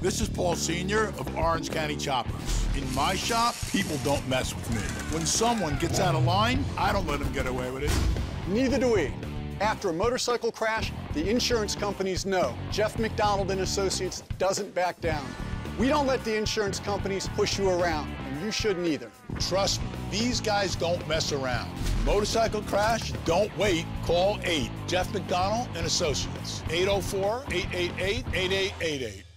This is Paul Sr. of Orange County Choppers. In my shop, people don't mess with me. When someone gets out of line, I don't let them get away with it. Neither do we. After a motorcycle crash, the insurance companies know Geoff McDonald and Associates doesn't back down. We don't let the insurance companies push you around, and you shouldn't either. Trust me, these guys don't mess around. Motorcycle crash, don't wait. Call 8. Geoff McDonald and Associates. 804 888 8888.